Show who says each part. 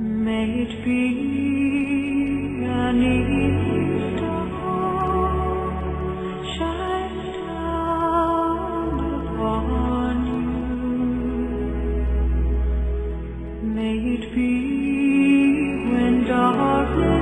Speaker 1: May it be an evening star shine down upon you. May it be when darkness